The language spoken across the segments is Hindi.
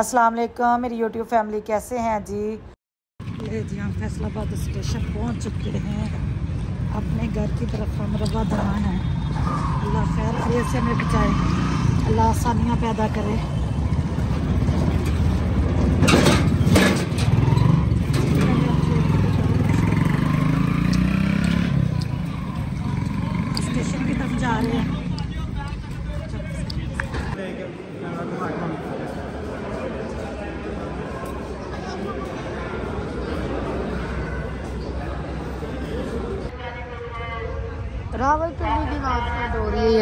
अस्सलाम वालेकुम, मेरी यूट्यूब फैमिली कैसे हैं? जी। ले जी, हम फैसलाबाद स्टेशन पहुँच चुके हैं। अपने घर की तरफ़ हम रवाना हैं। अल्लाह खैर खैर से हमें बचाए। अल्लाह आसानियाँ पैदा करे। स्टेशन की तरफ़ जा रहे हैं रावलपिंडी की बात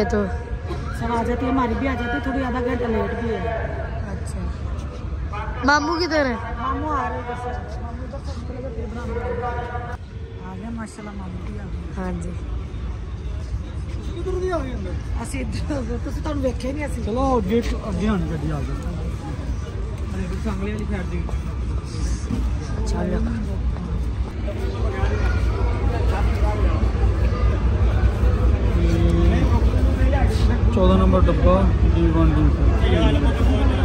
हो रही है ये तो सब आ जाती है हमारी भी आ जाती है थोड़ी आधा घंटा लेट भी है अच्छा मामू किधर है मामू आ रहे हैं इधर से मामू इधर से निकलेगा फिर बनाऊंगा आ गया माशाल्लाह मामू भी आ गए हाँ जी ਕਿੱਧਰ ਦੀ ਆ ਗਈ ਅੰਦਰ ਅਸੀਂ ਇੱਧਰ ਹੋ ਗਏ ਤੁਸੀਂ ਤੁਹਾਨੂੰ ਵੇਖਿਆ ਨਹੀਂ ਅਸੀਂ ਚਲੋ ਅੱਗੇ ਅੱਗੇ ਆਣ ਗੱਡੀ ਆ ਗਈ ਅਰੇ ਕੋਈ ਸੰਗਲੇ ਵਾਲੀ ਫੈਟ ਦੀ चौदह नंबर डब्बा। डी वन डी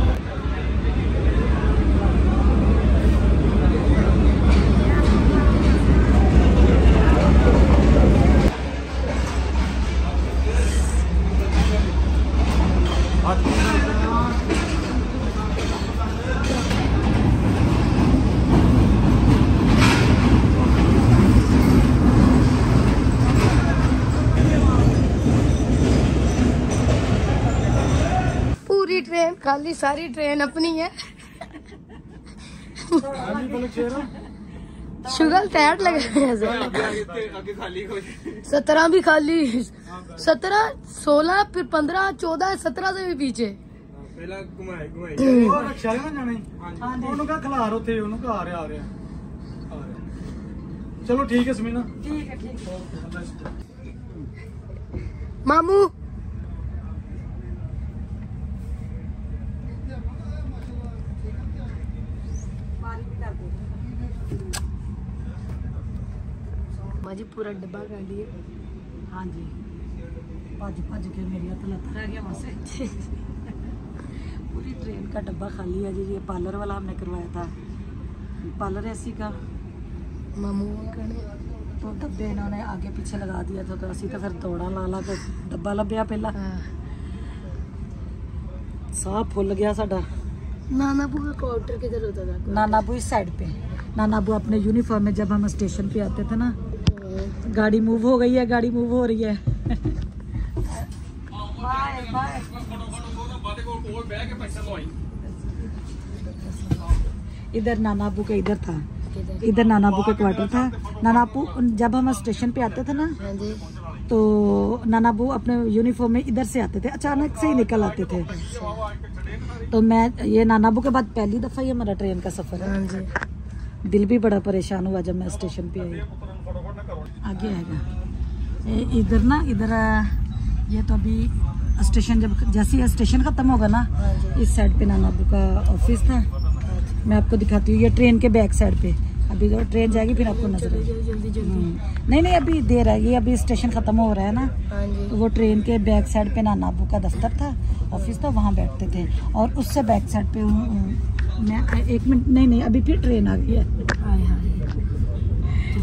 खाली सारी ट्रेन अपनी है शुगर टैट लगे हुए हैं सत्रह भी खाली सत्रह सोलह फिर पंद्रह चौदह सत्रह से भी पीछे ਪਹਿਲਾਂ ਘੁਮਾਏ ਘੁਮਾਏ ਉਹ ਰਕਸ਼ਾ ਨਾ ਜਾਣੇ ਹਾਂਜੀ ਉਹਨੂੰ ਕਹ ਖਲਾਰ ਉੱਥੇ ਉਹਨੂੰ ਕਹ ਆ ਰਿਹਾ ਆ ਰਿਹਾ ਆ ਰਿਹਾ ਚਲੋ ਠੀਕ ਹੈ ਸਮੀਨਾ ਠੀਕ ਹੈ ਠੀਕ ਹੈ भाजी पूरा डब्बा कर लिए। हाँ जी। भज भज के मेरी हथ लत रह गया वैसे। पूरी ट्रेन का डब्बा खाली है जी ये पार्लर वाला हमने करवाया था। पार्लर ऐसी का। मामून का तो डब्बे इन्होंने आगे पीछे लगा दिया था तो असी तो फिर दौड़ा ला ला के डब्बा लभ्या पहला। हाँ। सह फुल गया साढ़ा। नानापू का क्वार्टर किधर होता था? नानाबू इस साइड पे। नानाबू अपने यूनिफॉर्म में जब हम स्टेशन पे आते थे ना गाड़ी मूव हो गई है गाड़ी मूव हो रही है। Bye bye. इधर नानाबू का इधर था। इधर नानाबू का क्वार्टर था। नाना नानाबू जब हम स्टेशन पे आते थे ना तो नानाबू अपने यूनिफॉर्म में इधर से आते थे। अचानक से ही निकल आते थे। तो मैं ये नानाबू के बाद पहली दफ़ा ही हमारा ट्रेन का सफ़र है। हाँ जी। दिल भी बड़ा परेशान हुआ जब मैं स्टेशन पे आई। आगे आएगा इधर ना इधर ये तो अभी स्टेशन जब जैसे ही स्टेशन खत्म होगा ना हाँ इस साइड पे नानाबू का ऑफ़िस था। मैं आपको दिखाती हूँ ये ट्रेन के बैक साइड पे। अभी जो ट्रेन जाएगी फिर आपको नज़र आएगी। हम्म। नहीं नहीं अभी देर है ये अभी स्टेशन खत्म हो रहा है ना। हाँ तो वो ट्रेन के बैक साइड पे नानाबू का दफ्तर था ऑफ़िस था वहाँ बैठते थे। और उससे बैक साइड पे मैं एक मिनट नहीं नहीं अभी फिर ट्रेन आ गई है।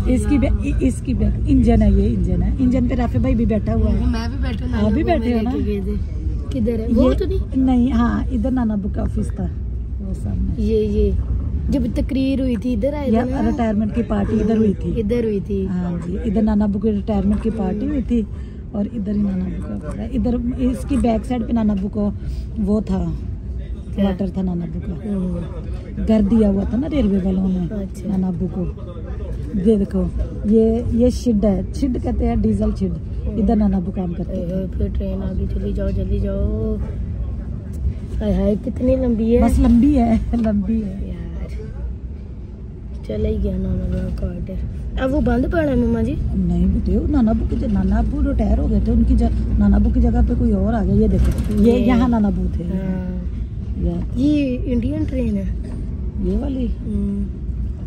इसकी बै, इसकी बैक इंजन है ये इंजन है। इंजन पे राफे भाई भी बैठा हुआ है। मैं भी बैठा आप भी बैठे हो ना? किधर है? वो तो नहीं? नहीं हाँ इधर नानाबू का ऑफ़िस था। वो सामने। ये ये। जब तकरीर हुई थी इधर आए रिटायरमेंट की पार्टी इधर हुई थी। इधर हुई थी। हाँ जी इधर नानाबू की रिटायरमेंट की पार्टी हुई थी और इधर ही नानाबू का ऑफ़िस इधर इसकी बैक साइड पे नानाबू को वो था क्वार्टर था नानाबू का हम्म, घर दिया हुआ था ना रेलवे वालों ने अच्छा। नानाबू को ये देखो ये ये शिड है। शिड कहते हैं डीजल शिड इधर नाना नानाबू काम करते हाय, फिर ट्रेन आ गई जल्दी जाओ जल्दी जाओ। हाय हाय कितनी लंबी है। बस लंबी है लंबी है। चला ही गया नाना का कार्ड अब वो बंद पड़ा है मम्मा जी नहीं बेटे वो नानाबू के नानाबू रिटायर हो गए थे उनकी जगह नानाबू की जगह पे कोई और आ गया ये देखो ये यहाँ नानाबू थे हाँ ये इंडियन ट्रेन है ये वाली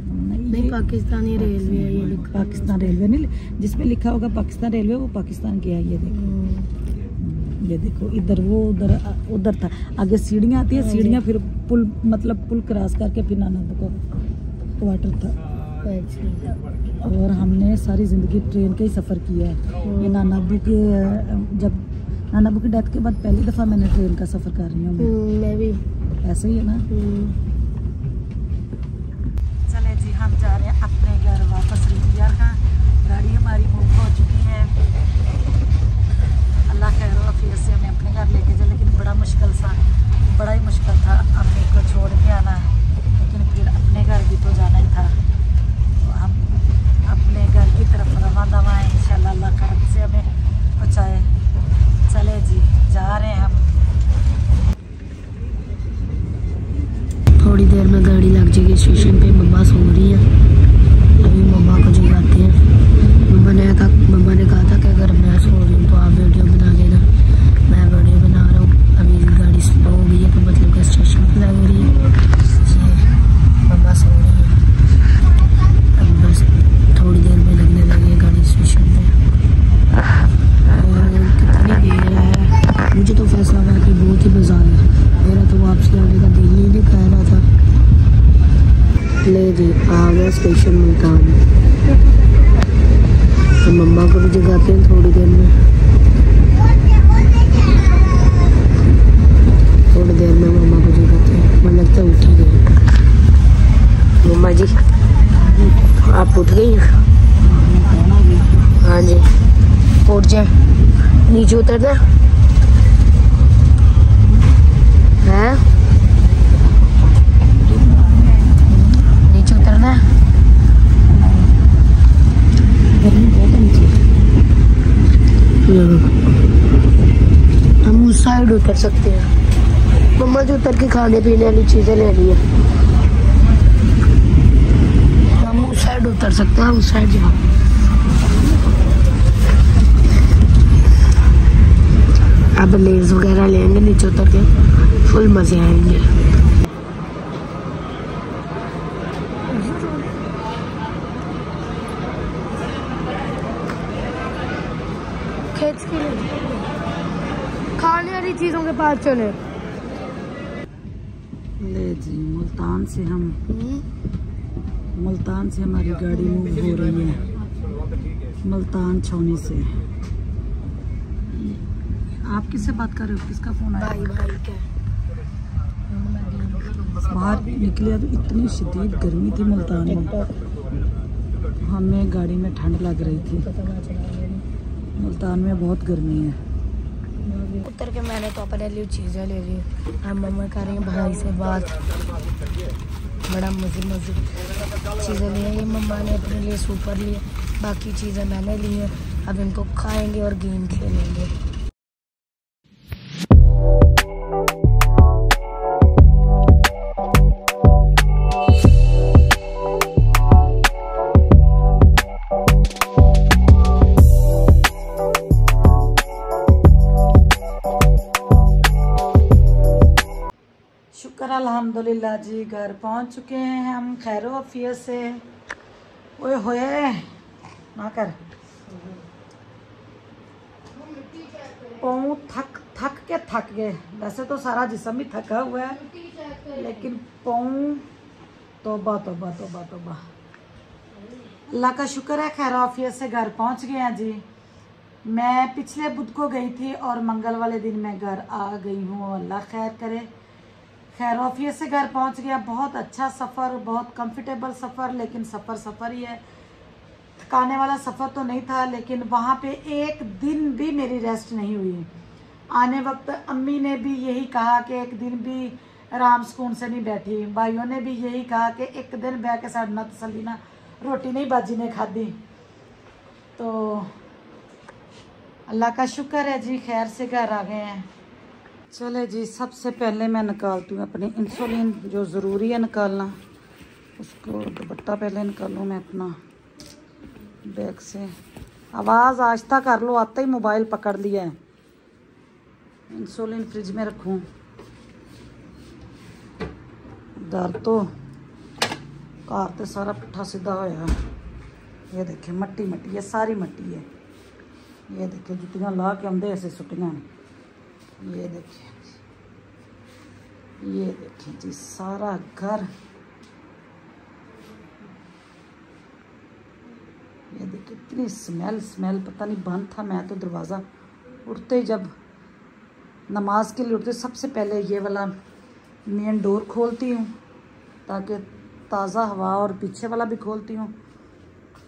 नहीं पाकिस्तानी रेलवे है ये लिखा पाकिस्तान रेलवे नहीं जिसमें लिखा होगा पाकिस्तान रेलवे वो पाकिस्तान की है ये देखो ये देखो इधर वो उधर उधर था आगे सीढ़ियाँ आती है हाँ सीढ़ियाँ फिर पुल मतलब पुल क्रॉस करके फिर नाना को क्वार्टर था और हमने सारी ज़िंदगी ट्रेन का ही सफ़र किया है। ये नाना अबू के जब नाना अबू की डेथ के बाद पहली दफ़ा मैंने ट्रेन का सफ़र कर रही हूँ मैं। हम्म, भी। ऐसे ही है ना? हम्म, चले जी हम जा रहे हैं अपने घर वापस रियार का गाड़ी हमारी मूव हो चुकी है अल्लाह खैर वाफियत से हमें अपने घर लेके जाए लेकिन बड़ा मुश्किल सा बड़ा ही मुश्किल था अम्मी को छोड़ के आना लेकिन फिर अपने घर भी तो जाना ही था तो हम अपने घर की तरफ़ रवा दवा है इंशाल्लाह अल्लाह खैर से हमें पहुँचाए चले जी जा रहे हैं हम थोड़ी देर में गाड़ी लग जाएगी स्टेशन पे मम्मा सो रही है अभी मम्मा को जगाते हैं मम्मा ने कहा मम्मा ने कहा था कि अगर मैं सो रही हूँ तो आप वीडियो बना लेना मैं वीडियो बना रहा हूँ अभी गाड़ी स्लो हो गई है तो मतलब कि स्टेशन पे लग रही है ये मम्मा सो रही है अब बस थोड़ी देर में लगने लगी है गाड़ी स्टेशन पे और कितनी देर है मुझे तो फैसला हुआ कि बहुत ही मज़ा आया मेरा तो वापसी आने का दिल ही नहीं कह रहा था ले जी आ गया स्टेशन मुल्तान तो मम्मा को भी जगाते हैं थोड़ी देर में। थोड़ी देर में मम्मा को जगाते हैं। मुझे लगता है उठ गई। मम्मा जी आप उठ गई हैं? हाँ जी। उठ जाए नीचे उतर जाए है नीचे उतरना है गर्मी बहुत है नीचे हम उस साइड उतर सकते हैं। मम्मा जो उतर के खाने पीने वाली चीज़ें ले रही है। हम उस साइड उतर सकते हैं उस साइड जाओ। अब लेज वगैरह लेंगे, नीचे उतर के। फुल मज़े आएँगे खेत के लिए खाने वाली चीज़ों के पास चले। ले जी मुल्तान से हम मुल्तान से हमारी गाड़ी मूव हो रही है। मुल्तान छावनी से। आप किससे बात कर रहे हो? किसका फ़ोन आया? भाई भाई क्या बाहर निकले तो इतनी शदीद गर्मी थी मुल्तान में। हमें गाड़ी में ठंड लग रही थी। मुल्तान में बहुत गर्मी है। उतर के मैंने तो अपने लिए चीज़ें ले ली। हम मम्मा कर रही हैं, भाई से बात। बड़ा मज़े मज़े चीज़ें ली हैं। ये मम्मा ने अपने लिए सुपर लिए। बाकी चीज़ें मैंने ली हैं। अब इनको खाएँगे और गेम खेलेंगे। अल्हम्दुलिल्लाह जी, घर पहुँच चुके हैं हम, खैर अफियत से। ओए होए, ना कर। पाँव थक थक के थक गए। वैसे तो सारा जिसम ही थका हुआ है, लेकिन पाँव तोबा तोबा तोबा तोबा। अल्लाह का शुक्र है, खैर आफियत से घर पहुँच गए हैं जी। मैं पिछले बुध को गई थी और मंगल वाले दिन मैं घर आ गई हूँ। अल्लाह खैर करे। खैर ऑफियत से घर पहुँच गया। बहुत अच्छा सफ़र, बहुत कंफर्टेबल सफ़र, लेकिन सफ़र सफ़र ही है। थकाने वाला सफ़र तो नहीं था, लेकिन वहाँ पे एक दिन भी मेरी रेस्ट नहीं हुई। आने वक्त अम्मी ने भी यही कहा कि एक दिन भी आराम सुकून से नहीं बैठी। भाइयों ने भी यही कहा कि एक दिन बह के साढ़े ना तसली ना रोटी नहीं बाजी ने खाधी। तो अल्लाह का शुक्र है जी, खैर से घर आ गए हैं। चले जी, सबसे पहले मैं निकालती हूँ अपनी इंसुलिन जो ज़रूरी है निकालना। उसको दुपट्टा पहले निकालूँ मैं अपना। बैग से। आवाज़ आहिस्ता कर लो, आते ही मोबाइल पकड़ लिया है। इंसुलिन फ्रिज में रखूँ। डर तो घर तो सारा पुट्ठा सीधा होया ये देखिए मट्टी मट्टी है सारी मट्टी है। ये देखे जुत्तियाँ ला के आंदे ऐसे सुट्टियाँ। ने ये देखिए ये देखिए जी, सारा घर। ये देखिए, इतनी स्मेल स्मेल पता नहीं बंद था मैं तो दरवाज़ा उठते जब नमाज़ के लिए उठते सबसे पहले ये वाला मेन डोर खोलती हूँ, ताकि ताज़ा हवा और पीछे वाला भी खोलती हूँ,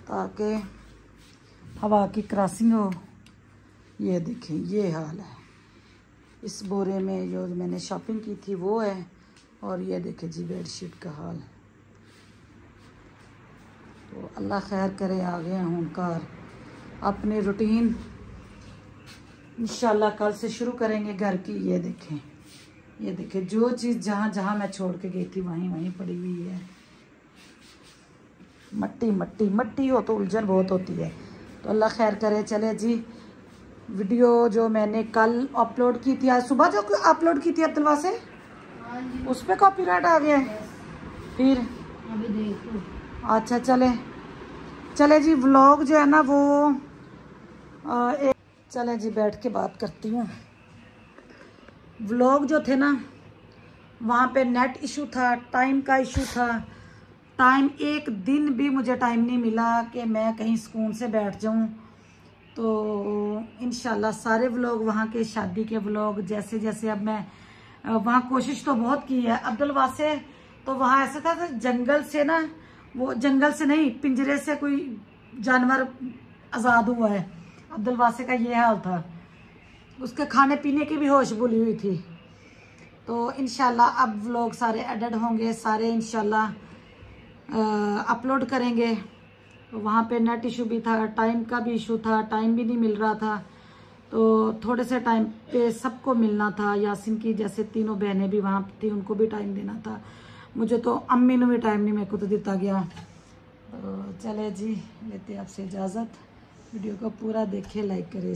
ताकि हवा की क्रॉसिंग हो। ये देखें ये हाल है। इस बोरे में जो मैंने शॉपिंग की थी वो है। और ये देखे जी बेडशीट का हाल। तो अल्लाह खैर करे आ गए हूँ कार। अपनी रूटीन इंशाल्लाह कल से शुरू करेंगे घर की। ये देखें ये देखें, जो चीज़ जहाँ जहाँ मैं छोड़ के गई थी, वहीं वहीं पड़ी हुई है। मट्टी मट्टी मट्टी हो तो उलझन बहुत होती है। तो अल्लाह खैर करे, चले जी। वीडियो जो मैंने कल अपलोड की थी आज सुबह जो अपलोड की थी अब्दुलवा से उस पर कॉपीराइट आ गया है। फिर? अच्छा चले। चले जी व्लॉग जो है ना वो आ, एक चले जी बैठ के बात करती हूँ। व्लॉग जो थे ना वहाँ पे नेट इशू था टाइम का इशू था। टाइम एक दिन भी मुझे टाइम नहीं मिला कि मैं कहीं सुकून से बैठ जाऊँ। तो इन सारे व्लॉग, वहाँ के शादी के व्लॉग, जैसे जैसे अब मैं वहाँ कोशिश तो बहुत की है। अब्दुल वासे तो वहाँ ऐसा था जंगल से ना, वो जंगल से नहीं, पिंजरे से कोई जानवर आज़ाद हुआ है। अब्दुल वासे का ये हाल था। उसके खाने पीने की भी होश भूली हुई थी। तो इनशाला अब व्लॉग सारे एडिट होंगे, सारे इनशाला अपलोड करेंगे। वहाँ पे नेट इशू भी था टाइम का भी इशू था टाइम भी नहीं मिल रहा था। तो थोड़े से टाइम पे सबको मिलना था, यासिन की जैसे तीनों बहनें भी वहाँ थी, उनको भी टाइम देना था। मुझे तो अम्मी ने भी टाइम नहीं, मेरे को तो दिता गया। तो चले जी, लेते आपसे इजाज़त। वीडियो को पूरा देखे लाइक करें